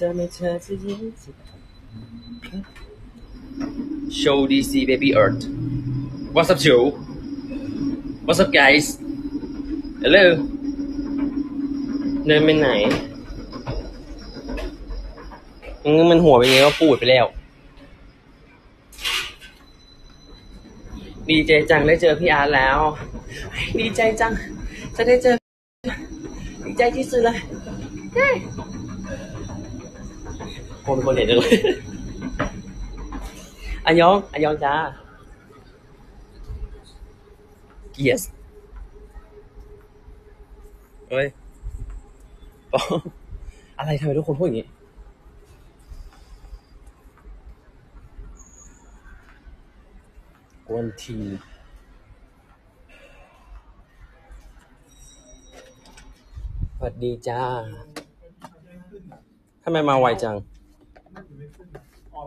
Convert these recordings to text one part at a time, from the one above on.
จะไม่เธอจะยิ้มสิ Show DC Baby Earth What's up Joe What's up guys Hello เดินไปไหนมึงมันหัวไปงี้ก็ปูดไปแล้ว ดีใจจังได้เจอพี่อาร์ตแล้ว ดีใจจัง จะได้เจอ ดีใจที่สุดเลย เย้คนคนเห็นจังเลยอันยองอันยองจ้า yes เฮ้ยอ๋ออะไรทำไมทุกคนพูดอย่างนี้กวนทีสวัสดีจ้าทำไมมาไวจัง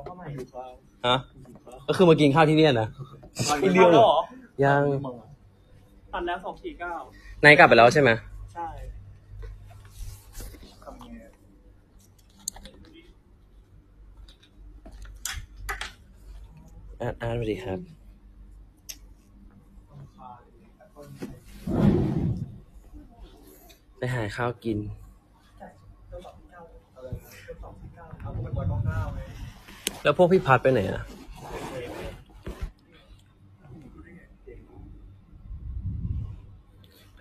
เข้ามาอยู่ครับฮะก็คือมากินข้าวที่เนี่ยนะไม่เรื่องหรอยังตัดแล้วสองสี่เก้านายกลับไปแล้วใช่ไหมใช่ทำไงอาร์ตอาร์ตสวัสดีครับไปหาข้าวกินเอาเป็นร้อยเก้าเก้าไหม แล้วพวกพี่พัดไปไหนอะ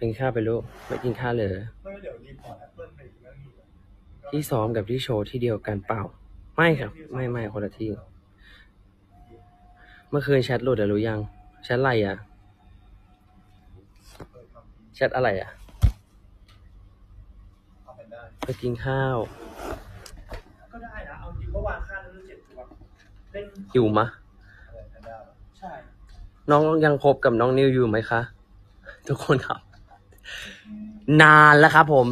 กินข้าวไปลูกไม่กินข้าวเลยที่ซ้อมกับที่โชว์ที่เดียวกันเปล่า ไม่ครับ ไม่ไม่คนละที่ เมื่อคืนแชทหลุดอะรู้ยัง แชทอะไรอะแชทอะไรอะไปกินข้าว ก็ได้นะเอาจริงเมื่อวานค่านั้นเจ็บตัว เล่นอยู่มะอะไรกันได้ใช่น้องยังคบกับน้องนิวอยู่ไหมคะ ทุกคนครับ นานแล้วครับผม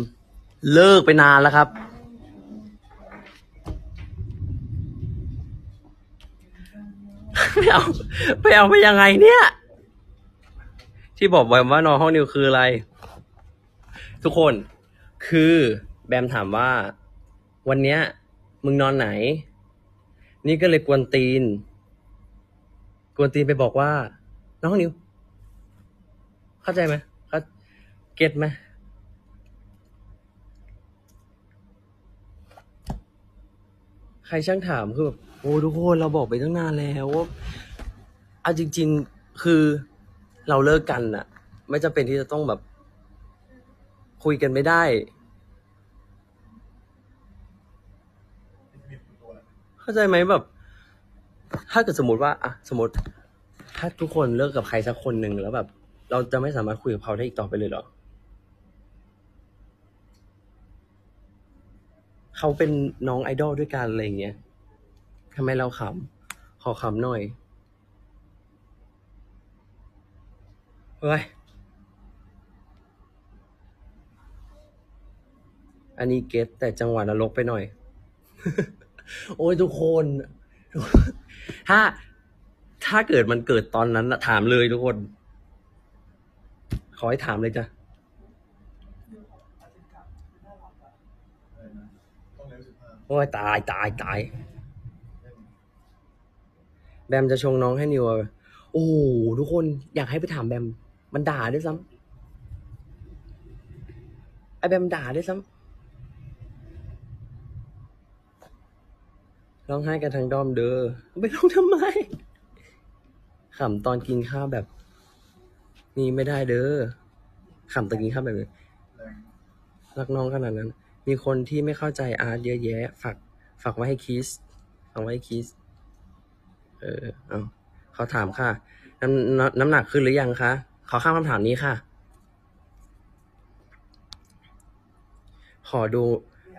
เลิกไปนานแล้วครับไปเอาไปเอาไปยังไงเนี่ย ที่บอกไว้ว่านอนห้องนิวคืออะไร ทุกคนคือแบมถามว่า วันเนี้ย มึงนอนไหน นี่ก็เลยกวนตีน กวนตีนไปบอกว่า น้องนิว เข้าใจไหมเข้าเก็ตไหมใครช่างถามคือแบบโอ้ทุกคนเราบอกไปตั้งนานแล้วว่าเอาจริง ๆ คือเราเลิกกันอะไม่จำเป็นที่จะต้องแบบ คุยกันไม่ได้ เข้าใจไหมแบบ ถ้าเกิดสมมติว่าอะสมมติ ถ้าทุกคนเลิกกับใครสักคนหนึ่งแล้วแบบ เราจะไม่สามารถคุยกับเขาได้อีกต่อไปเลยเหรอเขาเป็นน้องไอดอลด้วยกันอะไรอย่างเงี้ยทำไมเราขำขอขำหน่อยเฮ้ยอันนี้เก็ตแต่จังหวะนรกไปหน่อย โอ้ยทุกคน ถ้า ถ้าเกิดมันเกิดตอนนั้นนะถามเลยทุกคน ขอให้ถามเลยจ้ะต้องเร็วสิบห้าโอ้ยตายตายตายแบมจะชงน้องให้นิวโอ้ทุกคนอยากให้ไปถามแบม มันด่าด้วยซ้ำไอแบมด่าด้วยซ้ำ ร้องไห้กันทั้งดอมเด้อไปร้องทำไมขำตอนกินข้าวแบบ นี่ไม่ได้เด้อขำตอนกินข้าวแบบนี้แรงรักน้องขนาดนั้น มีคนที่ไม่เข้าใจอาร์ตเยอะแยะฝากฝากไว้ให้คิสฝากไว้ให้คิสเออเอาเขาถามค่ะ น้ำน้ำน้ำหนักขึ้นหรือยังคะขอข้ามคำถามนี้ค่ะ ขอดู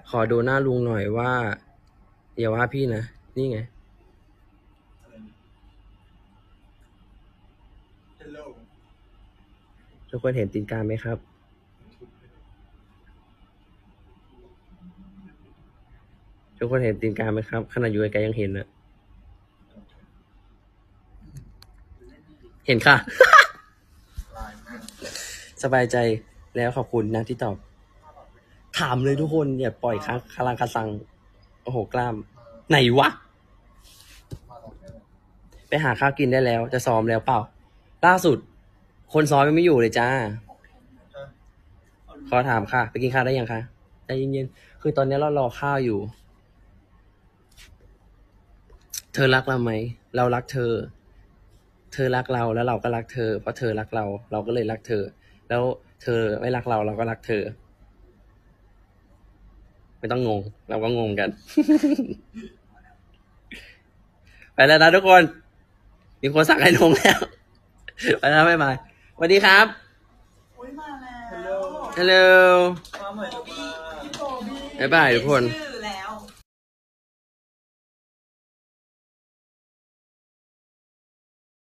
ขอดูหน้าลุงหน่อยว่า อย่าว่าพี่นะ นี่ไงอะไรเฮลโลทุกคนเห็นตีนกาไหมครับ ทุกคนเห็นตีนกาไหมครับ ขนาดอยู่ไกลๆยังเห็นอะเห็นค่ะลายมากสบายใจแล้วขอบคุณนะที่ตอบ ถามเลยทุกคนอย่าปล่อยค้างคาราคาซัง โอ้โหกล้าม ไหนวะ ไปหาข้าวกินได้แล้ว จะซ้อมแล้วเปล่า ล่าสุด คนซ้อมยังไม่อยู่เลยจ้า ขอถามค่ะ ไปกินข้าวได้ยังคะใจเย็นๆคือตอนนี้เรารอข้าวอยู่ เธอรักเราไหม เรารักเธอ เธอรักเราแล้วเราก็รักเธอ เพราะเธอรักเรา เราก็เลยรักเธอ แล้วเธอไม่รักเราเราก็รักเธอ ไม่ต้องงง เราก็งงกัน ไปแล้วนะทุกคน มีคนสั่งให้ลงแล้วไปแล้วบ๊ายบายสวัสดีครับอุ้ยมาแล้วฮัลโหลฮัลโหลมาใหม่มาพี่โบบี้บ๊ายบายทุกคนชื่อ